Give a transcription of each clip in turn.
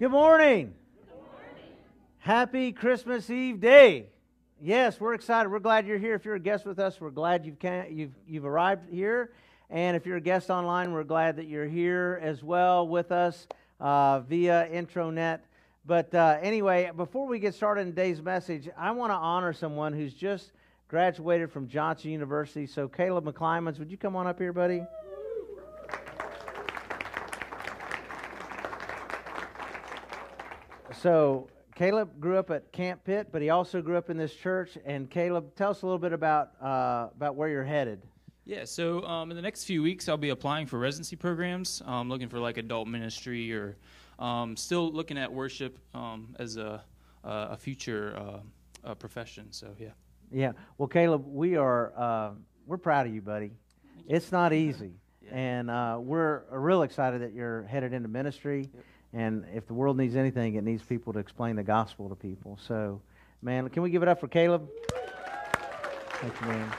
Good morning. Good morning. Happy Christmas Eve day. Yes, we're excited. We're glad you're here. If you're a guest with us, we're glad you've, you've, you've arrived here. And if you're a guest online, we're glad that you're here as well with us uh, via intronet. But uh, anyway, before we get started in today's message, I want to honor someone who's just graduated from Johnson University. So, Caleb McClymans, would you come on up here, buddy? So, Caleb grew up at Camp Pitt, but he also grew up in this church. And Caleb, tell us a little bit about uh, about where you're headed. Yeah, so um, in the next few weeks, I'll be applying for residency programs. I'm looking for like adult ministry or um, still looking at worship um, as a, a future uh, profession. So, yeah. Yeah. Well, Caleb, we are uh, we're proud of you, buddy. You. It's not easy, yeah. and uh, we're real excited that you're headed into ministry. Yep. And if the world needs anything, it needs people to explain the gospel to people. So, man, can we give it up for Caleb? Thank you, man.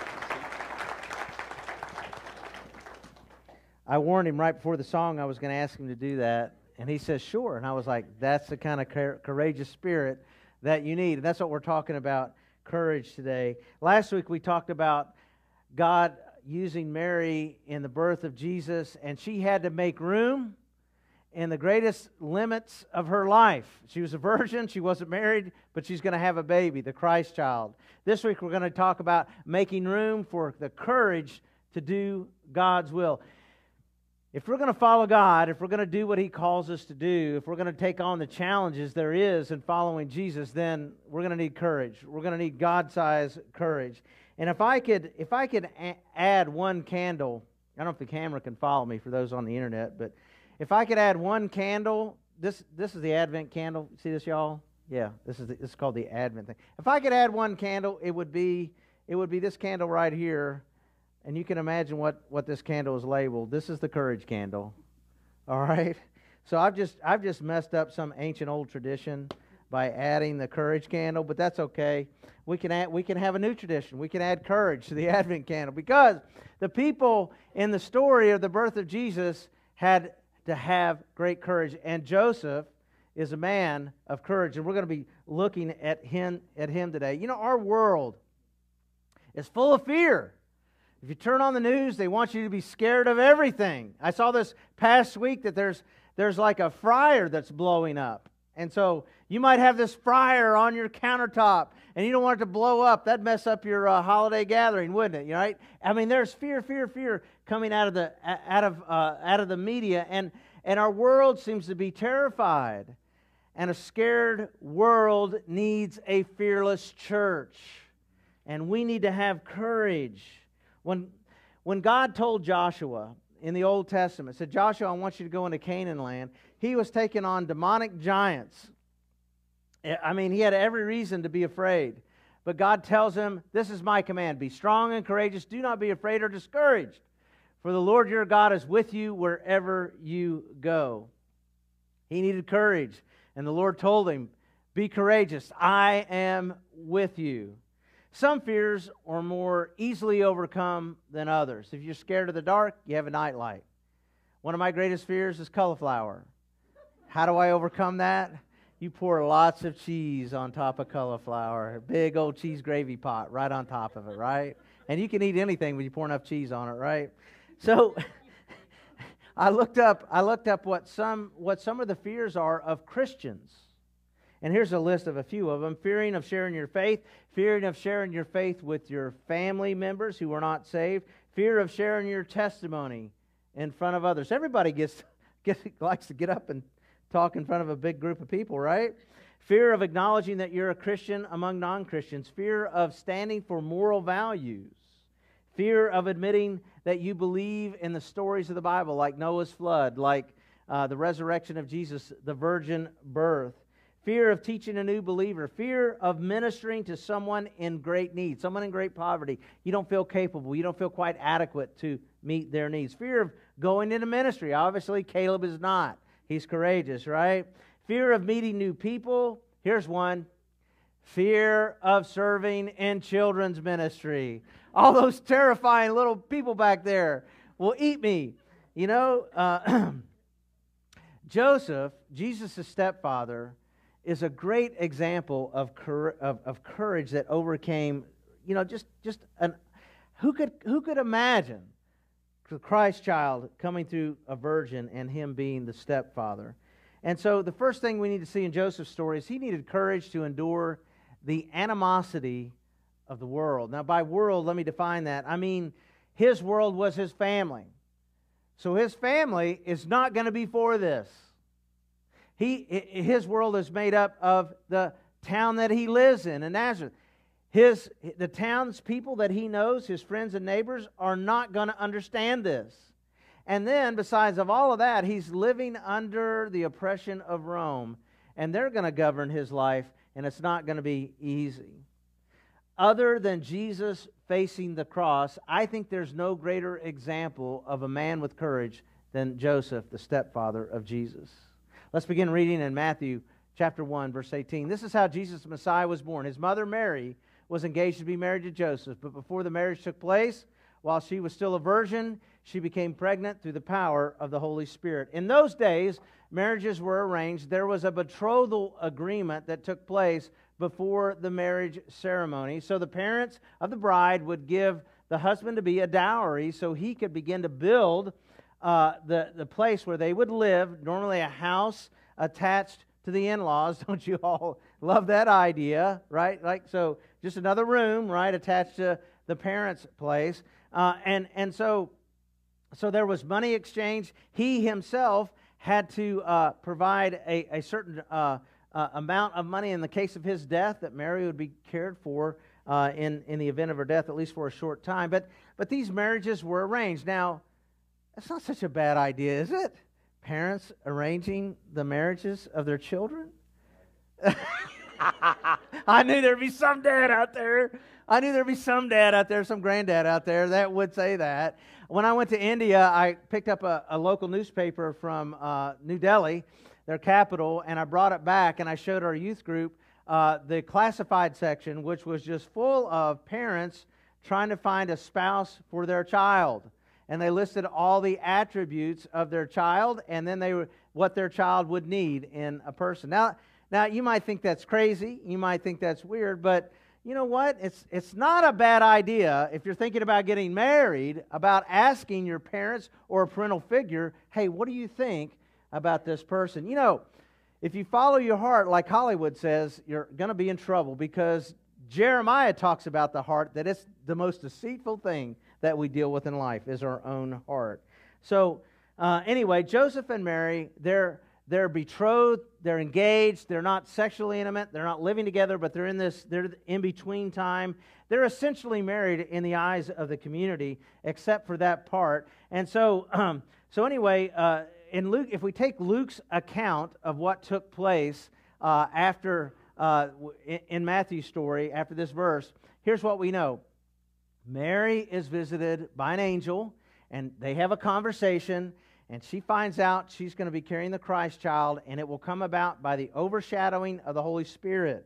I warned him right before the song I was going to ask him to do that, and he says, sure. And I was like, that's the kind of courageous spirit that you need. And that's what we're talking about courage today. Last week we talked about God using Mary in the birth of Jesus, and she had to make room in the greatest limits of her life. She was a virgin, she wasn't married, but she's going to have a baby, the Christ child. This week we're going to talk about making room for the courage to do God's will. If we're going to follow God, if we're going to do what He calls us to do, if we're going to take on the challenges there is in following Jesus, then we're going to need courage. We're going to need God-sized courage. And if I could, if I could add one candle, I don't know if the camera can follow me for those on the internet, but if I could add one candle, this this is the Advent candle. See this, y'all? Yeah, this is the, this is called the Advent thing. If I could add one candle, it would be it would be this candle right here, and you can imagine what what this candle is labeled. This is the courage candle. All right. So I've just I've just messed up some ancient old tradition by adding the courage candle, but that's okay. We can add, we can have a new tradition. We can add courage to the Advent candle because the people in the story of the birth of Jesus had to have great courage. And Joseph is a man of courage, and we're going to be looking at him, at him today. You know, our world is full of fear. If you turn on the news, they want you to be scared of everything. I saw this past week that there's, there's like a fryer that's blowing up. And so you might have this fryer on your countertop and you don't want it to blow up. That'd mess up your uh, holiday gathering, wouldn't it? You Right? I mean, there's fear, fear, fear coming out of the out of uh, out of the media, and and our world seems to be terrified. And a scared world needs a fearless church, and we need to have courage. When when God told Joshua in the Old Testament, said, Joshua, I want you to go into Canaan land. He was taking on demonic giants I mean, he had every reason to be afraid. But God tells him, This is my command be strong and courageous. Do not be afraid or discouraged, for the Lord your God is with you wherever you go. He needed courage, and the Lord told him, Be courageous. I am with you. Some fears are more easily overcome than others. If you're scared of the dark, you have a nightlight. One of my greatest fears is cauliflower. How do I overcome that? you pour lots of cheese on top of cauliflower, a big old cheese gravy pot right on top of it, right? And you can eat anything when you pour enough cheese on it, right? So I looked up I looked up what some what some of the fears are of Christians. And here's a list of a few of them fearing of sharing your faith, fearing of sharing your faith with your family members who are not saved, fear of sharing your testimony in front of others. Everybody gets, gets likes to get up and talk in front of a big group of people, right? Fear of acknowledging that you're a Christian among non Christians. Fear of standing for moral values. Fear of admitting that you believe in the stories of the Bible, like Noah's flood, like uh, the resurrection of Jesus, the virgin birth. Fear of teaching a new believer. Fear of ministering to someone in great need, someone in great poverty. You don't feel capable. You don't feel quite adequate to meet their needs. Fear of going into ministry. Obviously, Caleb is not. He's courageous, right? Fear of meeting new people. Here's one fear of serving in children's ministry. All those terrifying little people back there will eat me. You know, uh, Joseph, Jesus' stepfather, is a great example of, cur- of, of courage that overcame, you know, just, just an, who could, who could imagine the Christ child coming through a virgin and him being the stepfather? And so the first thing we need to see in Joseph's story is he needed courage to endure the animosity of the world. Now, by world, let me define that. I mean, his world was his family. So his family is not going to be for this. He, his world is made up of the town that he lives in, in Nazareth. His, the townspeople that he knows, his friends and neighbors, are not going to understand this. And then, besides of all of that, he's living under the oppression of Rome, and they're going to govern his life, and it's not going to be easy. Other than Jesus facing the cross, I think there's no greater example of a man with courage than Joseph, the stepfather of Jesus. Let's begin reading in Matthew chapter 1, verse 18. This is how Jesus, the Messiah, was born. His mother, Mary, was engaged to be married to Joseph, but before the marriage took place, while she was still a virgin, she became pregnant through the power of the Holy Spirit. In those days, marriages were arranged. There was a betrothal agreement that took place before the marriage ceremony. So the parents of the bride would give the husband to be a dowry so he could begin to build uh, the, the place where they would live, normally a house attached to the in laws. Don't you all love that idea, right? Like, so just another room, right, attached to the parents' place. Uh, and, and so so there was money exchange. He himself had to uh, provide a, a certain uh, amount of money in the case of his death that Mary would be cared for uh, in, in the event of her death, at least for a short time. But, but these marriages were arranged. Now, that's not such a bad idea, is it? Parents arranging the marriages of their children? I knew there'd be some dad out there. I knew there'd be some dad out there, some granddad out there that would say that. When I went to India, I picked up a, a local newspaper from uh, New Delhi, their capital, and I brought it back and I showed our youth group uh, the classified section, which was just full of parents trying to find a spouse for their child. And they listed all the attributes of their child and then they what their child would need in a person. Now, now, you might think that's crazy. You might think that's weird, but you know what? It's, it's not a bad idea if you're thinking about getting married, about asking your parents or a parental figure, hey, what do you think about this person? You know, if you follow your heart, like Hollywood says, you're going to be in trouble because Jeremiah talks about the heart that it's the most deceitful thing that we deal with in life is our own heart. So, uh, anyway, Joseph and Mary, they're they're betrothed, they're engaged, they're not sexually intimate, they're not living together, but they're in this they're in between time. They're essentially married in the eyes of the community, except for that part. And so, um, so anyway, uh, in Luke, if we take Luke's account of what took place uh, after uh, in Matthew's story after this verse, here's what we know: Mary is visited by an angel, and they have a conversation and she finds out she's going to be carrying the Christ child, and it will come about by the overshadowing of the Holy Spirit.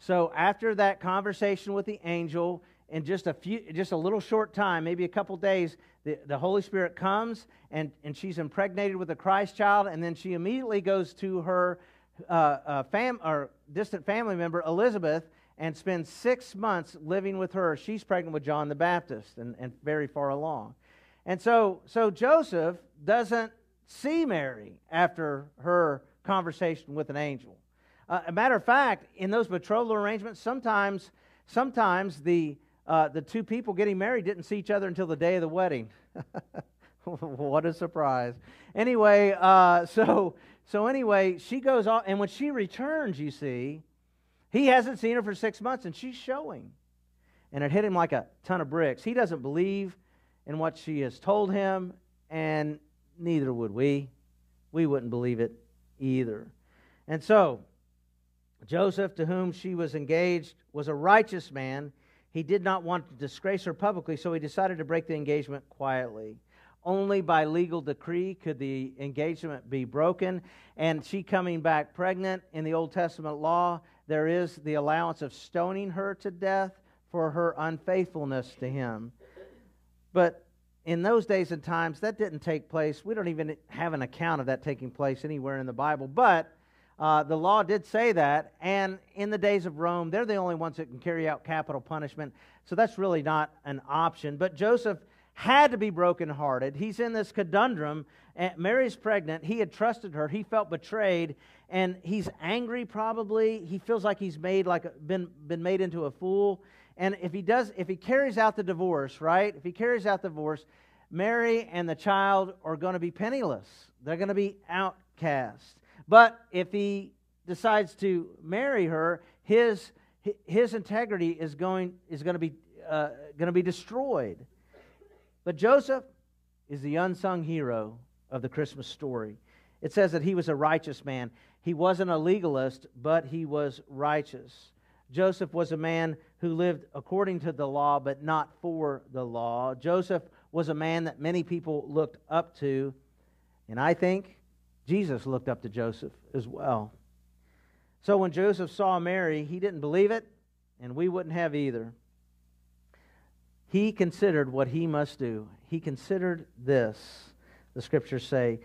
So after that conversation with the angel, in just a few, just a little short time, maybe a couple days, the, the Holy Spirit comes and, and she's impregnated with a Christ child, and then she immediately goes to her uh, uh, fam, or distant family member, Elizabeth, and spends six months living with her. She's pregnant with John the Baptist and, and very far along. And so, so Joseph doesn't see Mary after her conversation with an angel. Uh, a matter of fact, in those betrothal arrangements, sometimes, sometimes the, uh, the two people getting married didn't see each other until the day of the wedding. what a surprise. Anyway, uh, so, so anyway, she goes off, and when she returns, you see, he hasn't seen her for six months, and she's showing. And it hit him like a ton of bricks. He doesn't believe in what she has told him, and neither would we. We wouldn't believe it either. And so, Joseph, to whom she was engaged, was a righteous man. He did not want to disgrace her publicly, so he decided to break the engagement quietly. Only by legal decree could the engagement be broken. And she coming back pregnant, in the Old Testament law, there is the allowance of stoning her to death for her unfaithfulness to him. But in those days and times, that didn't take place. We don't even have an account of that taking place anywhere in the Bible. But uh, the law did say that. And in the days of Rome, they're the only ones that can carry out capital punishment. So that's really not an option. But Joseph had to be brokenhearted. He's in this conundrum. Mary's pregnant. He had trusted her. He felt betrayed, and he's angry. Probably he feels like he's made like a, been been made into a fool. And if he does, if he carries out the divorce, right? If he carries out the divorce, Mary and the child are going to be penniless. They're going to be outcast. But if he decides to marry her, his his integrity is going is going to be uh, going to be destroyed. But Joseph is the unsung hero of the Christmas story. It says that he was a righteous man. He wasn't a legalist, but he was righteous. Joseph was a man who lived according to the law, but not for the law. Joseph was a man that many people looked up to. And I think Jesus looked up to Joseph as well. So when Joseph saw Mary, he didn't believe it, and we wouldn't have either. He considered what he must do. He considered this, the scriptures say.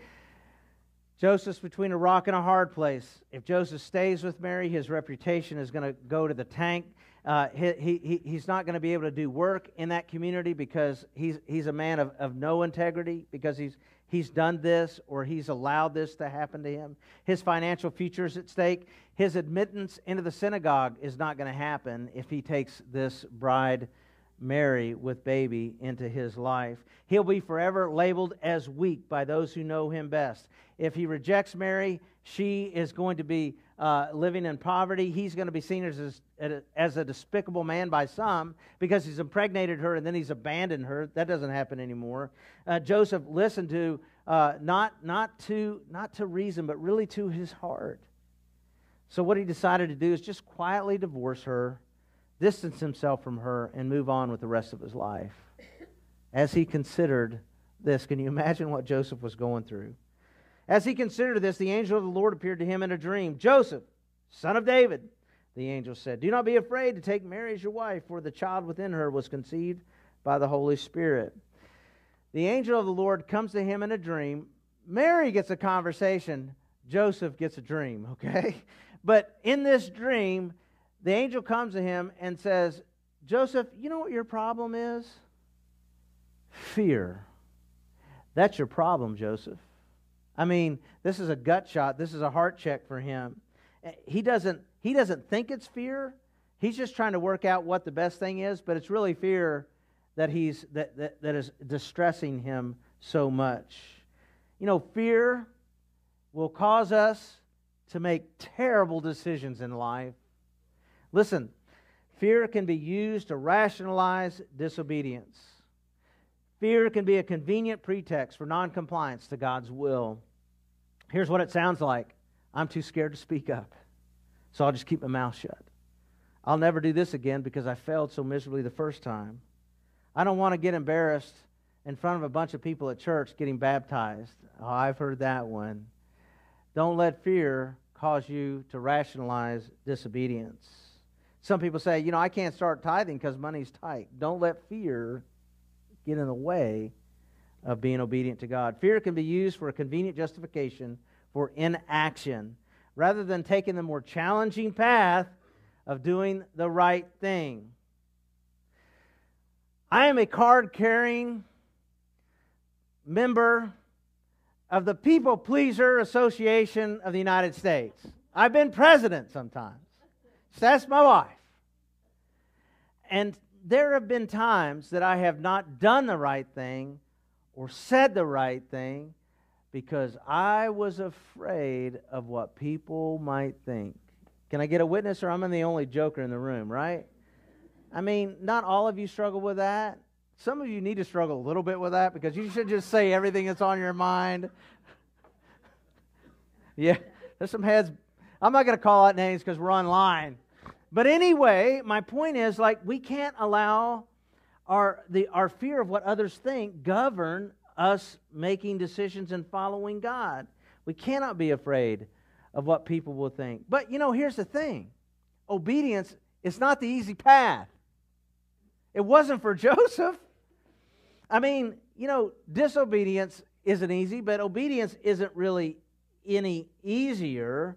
Joseph's between a rock and a hard place. If Joseph stays with Mary, his reputation is going to go to the tank. Uh, he, he, he's not going to be able to do work in that community because he's, he's a man of, of no integrity, because he's, he's done this or he's allowed this to happen to him. His financial future is at stake. His admittance into the synagogue is not going to happen if he takes this bride Mary with baby into his life. He'll be forever labeled as weak by those who know him best. If he rejects Mary, she is going to be uh, living in poverty. He's going to be seen as a, as a despicable man by some because he's impregnated her and then he's abandoned her. That doesn't happen anymore. Uh, Joseph listened to uh, not not to not to reason, but really to his heart. So what he decided to do is just quietly divorce her distance himself from her, and move on with the rest of his life. As he considered this, can you imagine what Joseph was going through? As he considered this, the angel of the Lord appeared to him in a dream. Joseph, son of David, the angel said, Do not be afraid to take Mary as your wife, for the child within her was conceived by the Holy Spirit. The angel of the Lord comes to him in a dream. Mary gets a conversation. Joseph gets a dream, okay? But in this dream, the angel comes to him and says, Joseph, you know what your problem is? Fear. That's your problem, Joseph. I mean, this is a gut shot. This is a heart check for him. He doesn't, he doesn't think it's fear. He's just trying to work out what the best thing is, but it's really fear that, he's, that, that, that is distressing him so much. You know, fear will cause us to make terrible decisions in life Listen, fear can be used to rationalize disobedience. Fear can be a convenient pretext for noncompliance to God's will. Here's what it sounds like I'm too scared to speak up, so I'll just keep my mouth shut. I'll never do this again because I failed so miserably the first time. I don't want to get embarrassed in front of a bunch of people at church getting baptized. Oh, I've heard that one. Don't let fear cause you to rationalize disobedience. Some people say, you know, I can't start tithing because money's tight. Don't let fear get in the way of being obedient to God. Fear can be used for a convenient justification for inaction rather than taking the more challenging path of doing the right thing. I am a card carrying member of the People Pleaser Association of the United States. I've been president sometimes. So that's my wife. And there have been times that I have not done the right thing or said the right thing because I was afraid of what people might think. Can I get a witness, or I'm the only joker in the room, right? I mean, not all of you struggle with that. Some of you need to struggle a little bit with that because you should just say everything that's on your mind. yeah, there's some heads. I'm not going to call out names because we're online. But anyway, my point is like we can't allow our the our fear of what others think govern us making decisions and following God. We cannot be afraid of what people will think. But you know, here's the thing. Obedience is not the easy path. It wasn't for Joseph. I mean, you know, disobedience isn't easy, but obedience isn't really any easier.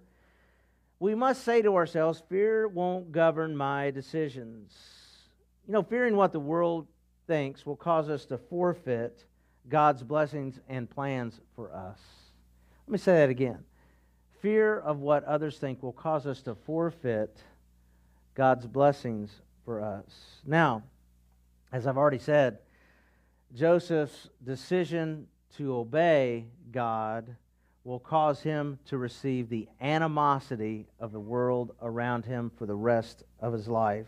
We must say to ourselves, fear won't govern my decisions. You know, fearing what the world thinks will cause us to forfeit God's blessings and plans for us. Let me say that again. Fear of what others think will cause us to forfeit God's blessings for us. Now, as I've already said, Joseph's decision to obey God will cause him to receive the animosity of the world around him for the rest of his life.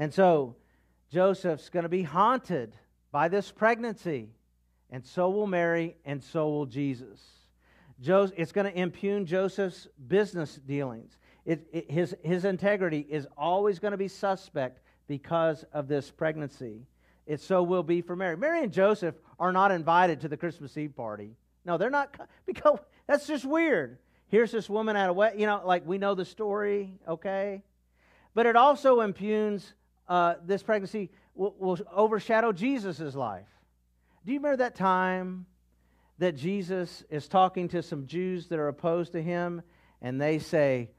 And so, Joseph's going to be haunted by this pregnancy, and so will Mary, and so will Jesus. It's going to impugn Joseph's business dealings. It, it, his, his integrity is always going to be suspect because of this pregnancy. It so will be for Mary. Mary and Joseph are not invited to the Christmas Eve party. No, they're not, because that's just weird. Here's this woman at a wedding, you know, like we know the story, okay? But it also impugns uh, this pregnancy will, will overshadow Jesus' life. Do you remember that time that Jesus is talking to some Jews that are opposed to him, and they say,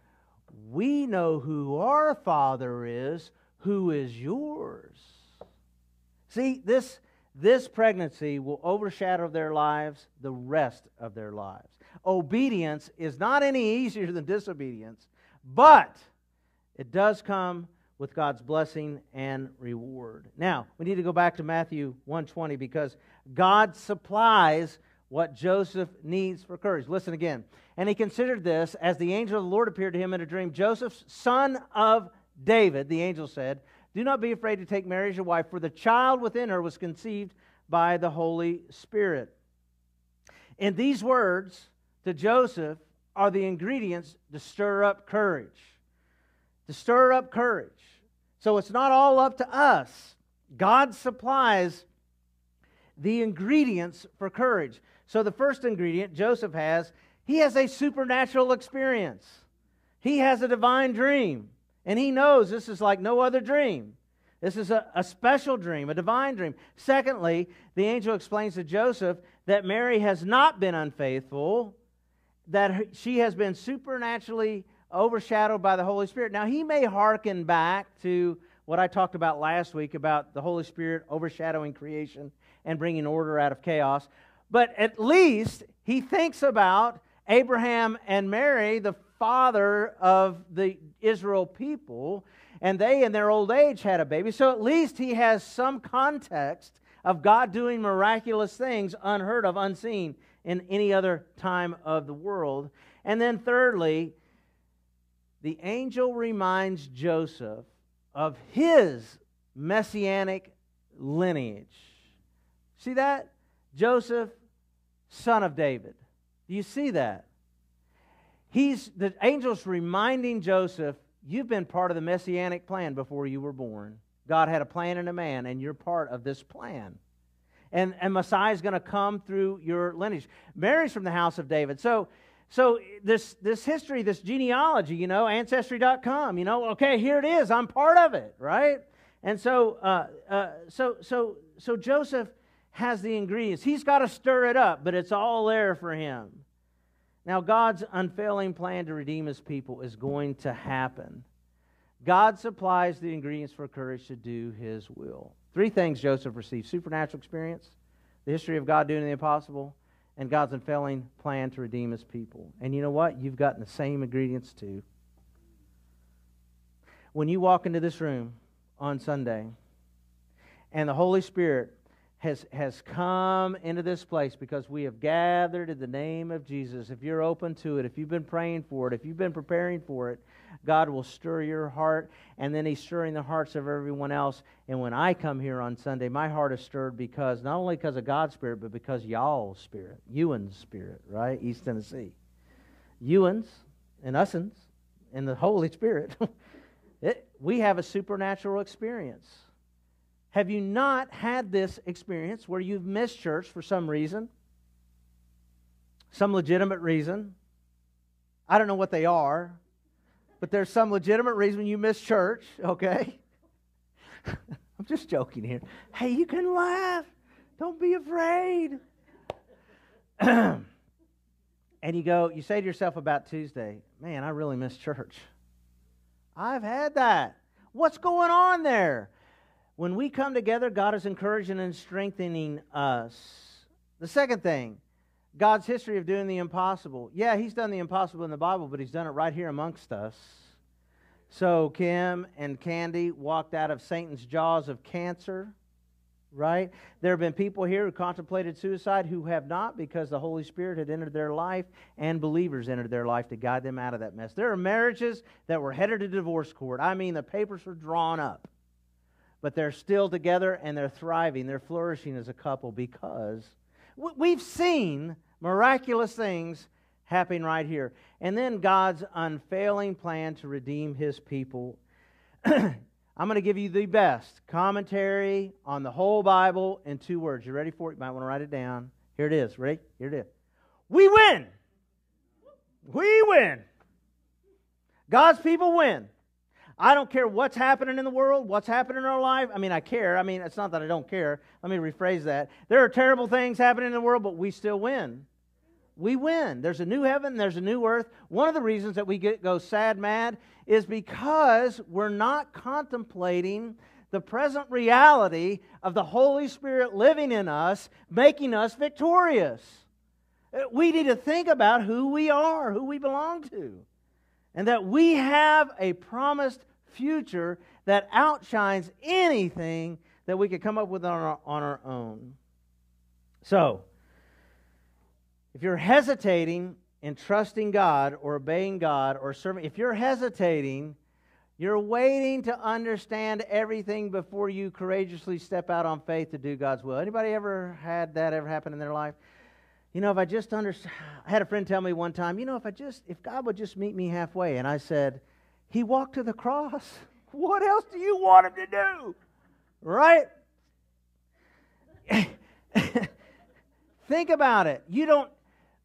We know who our Father is, who is yours. See, this, this pregnancy will overshadow their lives the rest of their lives. Obedience is not any easier than disobedience, but it does come with God's blessing and reward. Now, we need to go back to Matthew 120 because God supplies what Joseph needs for courage. Listen again. And he considered this as the angel of the Lord appeared to him in a dream. Joseph, son of David, the angel said, Do not be afraid to take Mary as your wife, for the child within her was conceived by the Holy Spirit. And these words to Joseph are the ingredients to stir up courage. To stir up courage. So it's not all up to us. God supplies the ingredients for courage. So the first ingredient Joseph has, he has a supernatural experience. He has a divine dream. And he knows this is like no other dream. This is a, a special dream, a divine dream. Secondly, the angel explains to Joseph that Mary has not been unfaithful, that she has been supernaturally overshadowed by the Holy Spirit. Now, he may hearken back to what I talked about last week about the Holy Spirit overshadowing creation and bringing order out of chaos but at least he thinks about Abraham and Mary, the father of the Israel people, and they in their old age had a baby. So at least he has some context of God doing miraculous things unheard of, unseen in any other time of the world. And then thirdly, the angel reminds Joseph of his messianic lineage. See that? Joseph son of David. Do you see that? He's the angel's reminding Joseph, you've been part of the messianic plan before you were born. God had a plan in a man, and you're part of this plan. And, and Messiah is going to come through your lineage. Mary's from the house of David. So, so this, this history, this genealogy, you know, ancestry.com, you know, okay, here it is. I'm part of it, right? And so, uh, uh, so, so, so Joseph has the ingredients. He's got to stir it up, but it's all there for him. Now, God's unfailing plan to redeem his people is going to happen. God supplies the ingredients for courage to do his will. Three things Joseph received supernatural experience, the history of God doing the impossible, and God's unfailing plan to redeem his people. And you know what? You've gotten the same ingredients too. When you walk into this room on Sunday and the Holy Spirit has, has come into this place because we have gathered in the name of Jesus. If you're open to it, if you've been praying for it, if you've been preparing for it, God will stir your heart, and then He's stirring the hearts of everyone else. And when I come here on Sunday, my heart is stirred because not only because of God's Spirit, but because y'all's Spirit, Ewan's Spirit, right? East Tennessee. Ewan's and Ussens and the Holy Spirit. it, we have a supernatural experience. Have you not had this experience where you've missed church for some reason? Some legitimate reason? I don't know what they are, but there's some legitimate reason you miss church, okay? I'm just joking here. Hey, you can laugh. Don't be afraid. and you go, you say to yourself about Tuesday, man, I really miss church. I've had that. What's going on there? When we come together, God is encouraging and strengthening us. The second thing, God's history of doing the impossible. Yeah, He's done the impossible in the Bible, but He's done it right here amongst us. So Kim and Candy walked out of Satan's jaws of cancer, right? There have been people here who contemplated suicide who have not because the Holy Spirit had entered their life and believers entered their life to guide them out of that mess. There are marriages that were headed to divorce court. I mean, the papers were drawn up, but they're still together and they're thriving. They're flourishing as a couple because we've seen miraculous things happening right here. And then God's unfailing plan to redeem his people. I'm going to give you the best commentary on the whole Bible in two words. You ready for it? You might want to write it down. Here it is. Ready? Here it is. We win. We win. God's people win. I don't care what's happening in the world, what's happening in our life. I mean, I care. I mean, it's not that I don't care. Let me rephrase that. There are terrible things happening in the world, but we still win we win. There's a new heaven, there's a new earth. One of the reasons that we get go sad mad is because we're not contemplating the present reality of the Holy Spirit living in us, making us victorious. Uh, we need to think about who we are, who we belong to, and that we have a promised future that outshines anything that we could come up with on our, on our own. So, if you're hesitating in trusting God or obeying God or serving, if you're hesitating, you're waiting to understand everything before you courageously step out on faith to do God's will. Anybody ever had that ever happen in their life? You know, if I just understand, I had a friend tell me one time, you know, if I just, if God would just meet me halfway, and I said, He walked to the cross. What else do you want Him to do? Right? Think about it. You don't,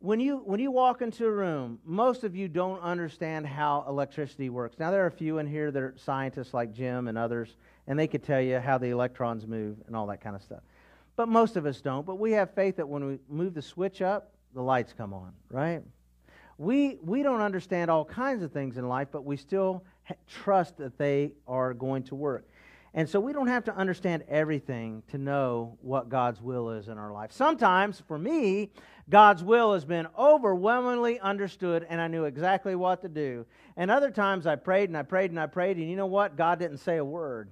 when you when you walk into a room, most of you don't understand how electricity works. Now there are a few in here that are scientists like Jim and others, and they could tell you how the electrons move and all that kind of stuff. But most of us don't. But we have faith that when we move the switch up, the lights come on, right? We we don't understand all kinds of things in life, but we still ha- trust that they are going to work. And so we don't have to understand everything to know what God's will is in our life. Sometimes, for me, God's will has been overwhelmingly understood and I knew exactly what to do. And other times I prayed and I prayed and I prayed, and you know what? God didn't say a word.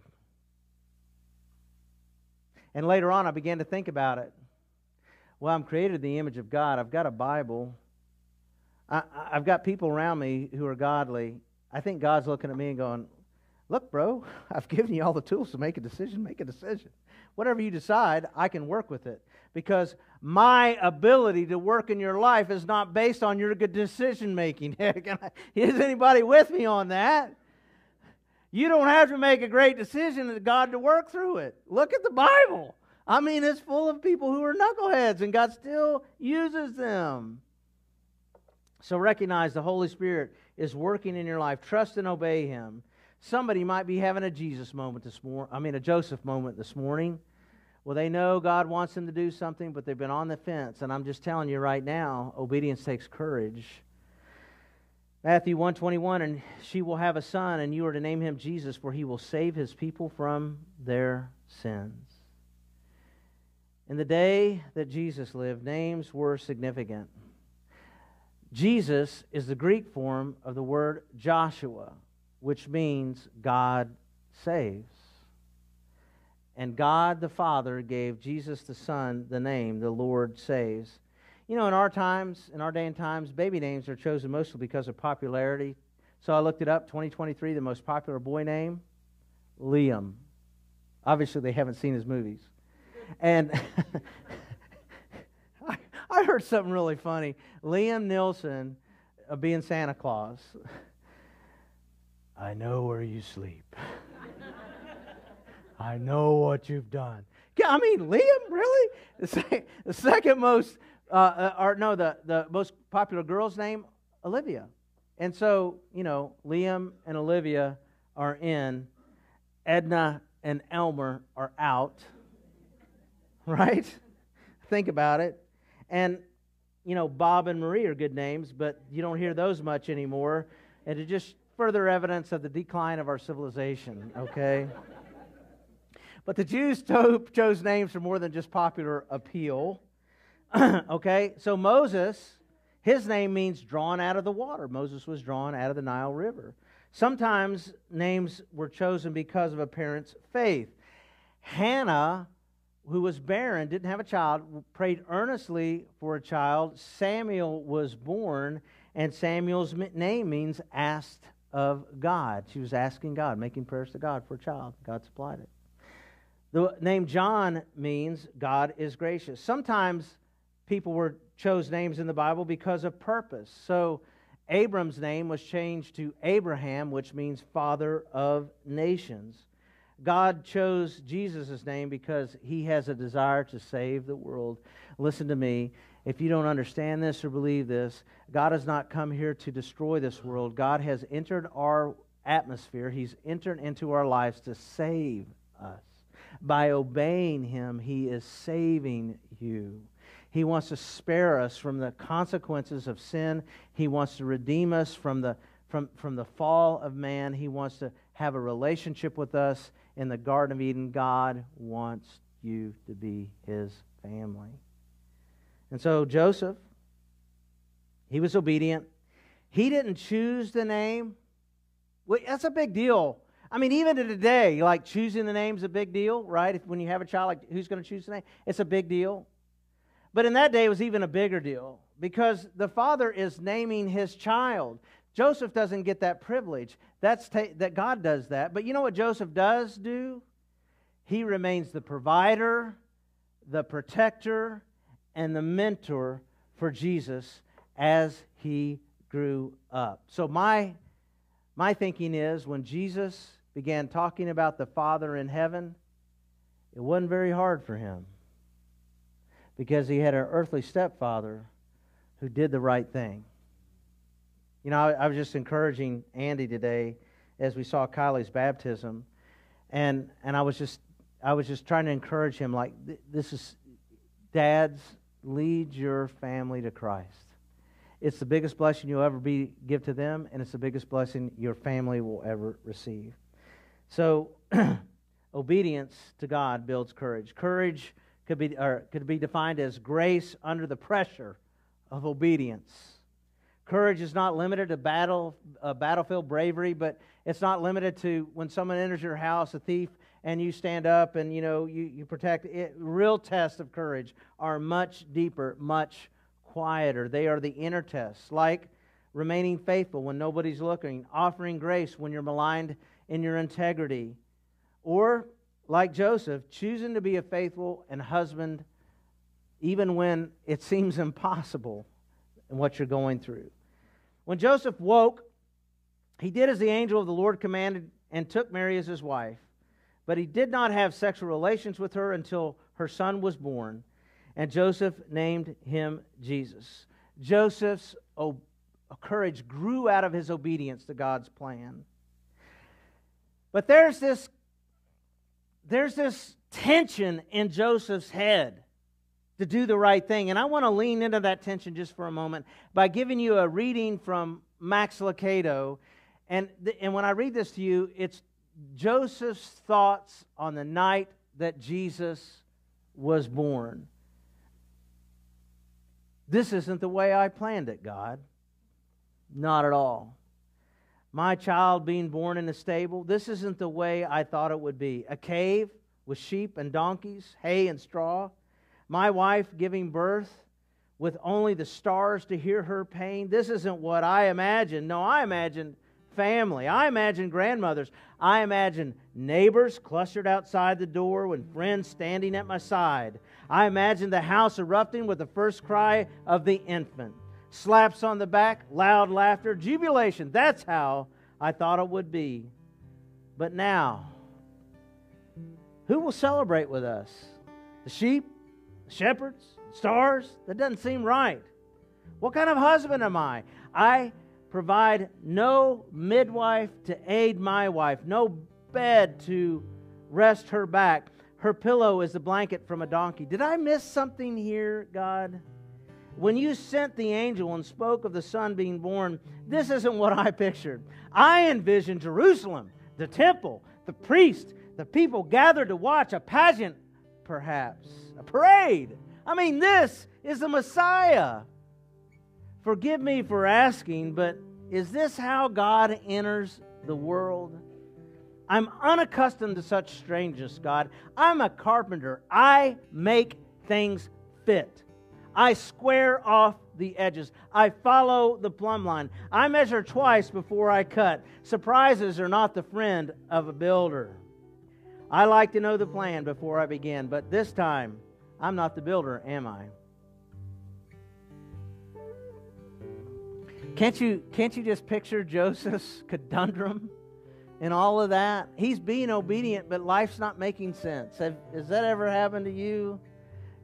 And later on, I began to think about it. Well, I'm created in the image of God. I've got a Bible. I, have got people around me who are godly. I think God's looking at me and going, Look, bro, I've given you all the tools to make a decision. Make a decision. Whatever you decide, I can work with it. Because my ability to work in your life is not based on your good decision making. is anybody with me on that? You don't have to make a great decision to God to work through it. Look at the Bible. I mean, it's full of people who are knuckleheads, and God still uses them. So recognize the Holy Spirit is working in your life. Trust and obey Him. Somebody might be having a Jesus moment this morning, I mean, a Joseph moment this morning. Well, they know God wants them to do something, but they've been on the fence. And I'm just telling you right now, obedience takes courage. Matthew 121, and she will have a son, and you are to name him Jesus, for he will save his people from their sins. In the day that Jesus lived, names were significant. Jesus is the Greek form of the word Joshua which means God saves. And God the Father gave Jesus the Son the name, the Lord saves. You know, in our times, in our day and times, baby names are chosen mostly because of popularity. So I looked it up 2023, the most popular boy name, Liam. Obviously, they haven't seen his movies. And I, I heard something really funny. Liam Neeson uh, being Santa Claus. I know where you sleep. I know what you've done. I mean, Liam, really? The second most, uh, uh, or no, the, the most popular girl's name, Olivia. And so, you know, Liam and Olivia are in, Edna and Elmer are out, right? Think about it. And, you know, Bob and Marie are good names, but you don't hear those much anymore. And it just further evidence of the decline of our civilization, okay? but the Jews to- chose names for more than just popular appeal. okay? So Moses, his name means drawn out of the water. Moses was drawn out of the Nile River. Sometimes names were chosen because of a parent's faith. Hannah, who was barren, didn't have a child, prayed earnestly for a child. Samuel was born, and Samuel's name means asked of God. She was asking God, making prayers to God for a child. God supplied it. The name John means God is gracious. Sometimes people were chose names in the Bible because of purpose. So Abram's name was changed to Abraham, which means father of nations. God chose Jesus' name because he has a desire to save the world. Listen to me. If you don't understand this or believe this, God has not come here to destroy this world. God has entered our atmosphere, He's entered into our lives to save us. By obeying Him, He is saving you. He wants to spare us from the consequences of sin. He wants to redeem us from the, from, from the fall of man. He wants to have a relationship with us in the Garden of Eden. God wants you to be his family. And so Joseph, he was obedient. He didn't choose the name. That's a big deal. I mean, even to today, like choosing the name is a big deal, right? If, when you have a child, like who's going to choose the name? It's a big deal. But in that day, it was even a bigger deal because the father is naming his child. Joseph doesn't get that privilege. That's ta- that God does that. But you know what Joseph does do? He remains the provider, the protector, and the mentor for Jesus as he grew up. So my my thinking is when Jesus began talking about the Father in heaven, it wasn't very hard for him because he had an earthly stepfather who did the right thing. You know, I, I, was just encouraging Andy today as we saw Kylie's baptism, and and I was just I was just trying to encourage him like this is dads lead your family to Christ. It's the biggest blessing you'll ever be give to them, and it's the biggest blessing your family will ever receive. So, obedience to God builds courage. Courage could be, or could be defined as grace under the pressure of obedience. Courage is not limited to battle, uh, battlefield bravery, but it's not limited to when someone enters your house, a thief, and you stand up and you know you, you protect it. Real tests of courage are much deeper, much quieter. They are the inner tests, like remaining faithful when nobody's looking, offering grace when you're maligned in your integrity, or like Joseph, choosing to be a faithful and husband even when it seems impossible in what you're going through. When Joseph woke, he did as the angel of the Lord commanded and took Mary as his wife. But he did not have sexual relations with her until her son was born, and Joseph named him Jesus. Joseph's uh, courage grew out of his obedience to God's plan. But there's this there's this tension in Joseph's head to do the right thing. And I want to lean into that tension just for a moment by giving you a reading from Max Lucado. And, th- and when I read this to you, it's Joseph's thoughts on the night that Jesus was born. This isn't the way I planned it, God. Not at all my child being born in a stable. This isn't the way I thought it would be. A cave with sheep and donkeys, hay and straw. My wife giving birth with only the stars to hear her pain. This isn't what I imagined. No, I imagined family. I imagine grandmothers. I imagine neighbors clustered outside the door with friends standing at my side. I imagine the house erupting with the first cry of the infant slaps on the back, loud laughter, jubilation. That's how I thought it would be. But now, who will celebrate with us? The sheep? The shepherds? Stars? That doesn't seem right. What kind of husband am I? I provide no midwife to aid my wife, no bed to rest her back. Her pillow is the blanket from a donkey. Did I miss something here, God? When you sent the angel and spoke of the son being born, this isn't what I pictured. I envisioned Jerusalem, the temple, the priest, the people gathered to watch a pageant, perhaps, a parade. I mean, this is the Messiah. Forgive me for asking, but is this how God enters the world? I'm unaccustomed to such strangeness, God. I'm a carpenter. I make things fit. I square off the edges. I follow the plumb line. I measure twice before I cut. Surprises are not the friend of a builder. I like to know the plan before I begin, but this time, I'm not the builder, am I? Can't you, can't you just picture Joseph's conundrum and all of that? He's being obedient, but life's not making sense. Have, has that ever happened to you?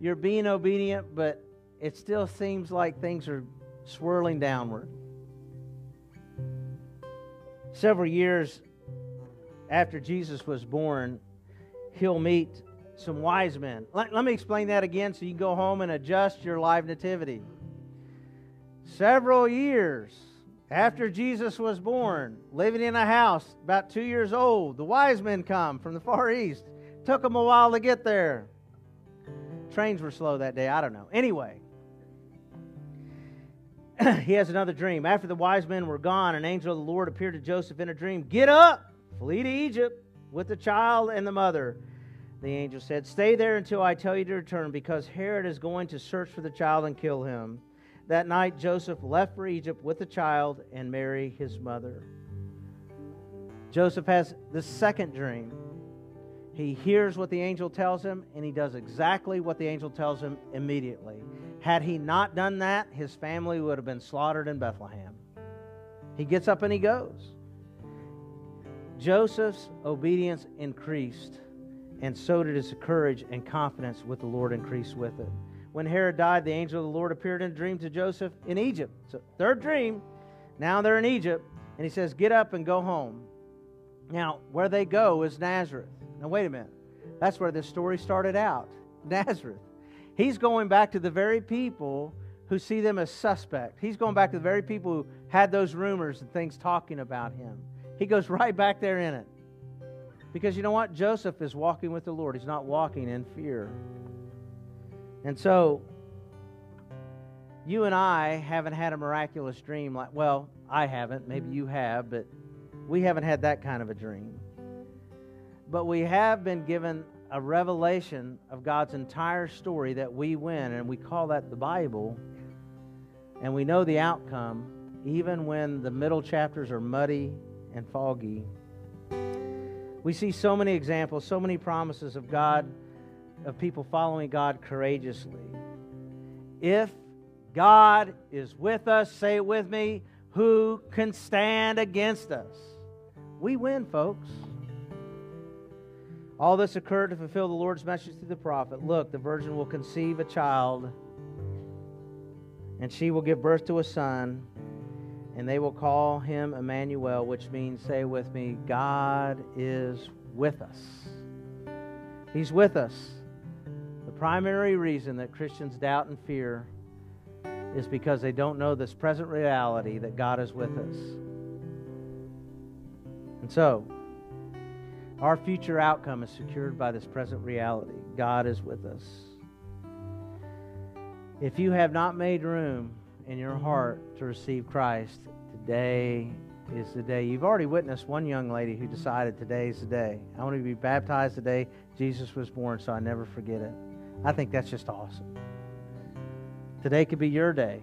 You're being obedient, but it still seems like things are swirling downward. Several years after Jesus was born, he'll meet some wise men. Let, let, me explain that again so you can go home and adjust your live nativity. Several years after Jesus was born, living in a house about two years old, the wise men come from the Far East. Took them a while to get there. Trains were slow that day. I don't know. Anyway, he has another dream. After the wise men were gone, an angel of the Lord appeared to Joseph in a dream. Get up, flee to Egypt with the child and the mother. The angel said, Stay there until I tell you to return, because Herod is going to search for the child and kill him. That night, Joseph left for Egypt with the child and Mary, his mother. Joseph has the second dream. He hears what the angel tells him, and he does exactly what the angel tells him immediately. Had he not done that, his family would have been slaughtered in Bethlehem. He gets up and he goes. Joseph's obedience increased, and so did his courage and confidence with the Lord increase with it. When Herod died, the angel of the Lord appeared in a dream to Joseph in Egypt. So, third dream. Now they're in Egypt, and he says, Get up and go home. Now, where they go is Nazareth. Now, wait a minute. That's where this story started out Nazareth. He's going back to the very people who see them as suspect. He's going back to the very people who had those rumors and things talking about him. He goes right back there in it. Because you know what? Joseph is walking with the Lord. He's not walking in fear. And so, you and I haven't had a miraculous dream like, well, I haven't. Maybe you have, but we haven't had that kind of a dream. But we have been given a revelation of God's entire story that we win, and we call that the Bible. And we know the outcome, even when the middle chapters are muddy and foggy. We see so many examples, so many promises of God, of people following God courageously. If God is with us, say it with me, who can stand against us? We win, folks. All this occurred to fulfill the Lord's message through the prophet. Look, the virgin will conceive a child, and she will give birth to a son, and they will call him Emmanuel, which means, say with me, God is with us. He's with us. The primary reason that Christians doubt and fear is because they don't know this present reality that God is with us. And so, our future outcome is secured by this present reality. God is with us. If you have not made room in your heart to receive Christ, today is the day. You've already witnessed one young lady who decided today is the day. I want to be baptized today. Jesus was born, so I never forget it. I think that's just awesome. Today could be your day.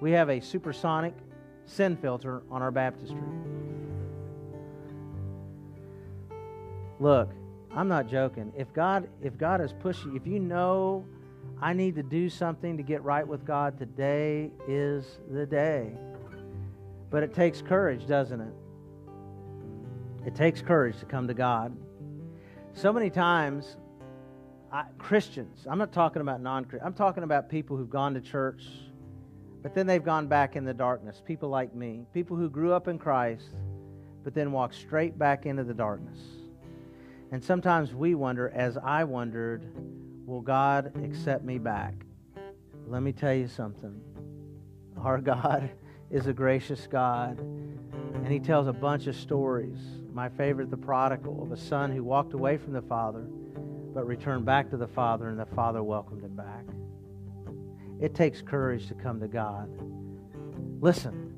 We have a supersonic sin filter on our baptistry. Look, I'm not joking. If God if God is pushing, if you know I need to do something to get right with God, today is the day. But it takes courage, doesn't it? It takes courage to come to God. So many times, I, Christians, I'm not talking about non Christians, I'm talking about people who've gone to church, but then they've gone back in the darkness. People like me, people who grew up in Christ, but then walk straight back into the darkness. And sometimes we wonder, as I wondered, will God accept me back? Let me tell you something. Our God is a gracious God, and He tells a bunch of stories. My favorite, the prodigal, of a son who walked away from the Father, but returned back to the Father, and the Father welcomed him back. It takes courage to come to God. Listen,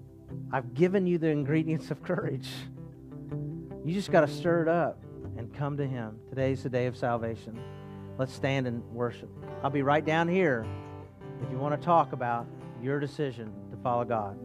I've given you the ingredients of courage. You just got to stir it up and come to Him. Today's the day of salvation. Let's stand and worship. I'll be right down here if you want to talk about your decision to follow God.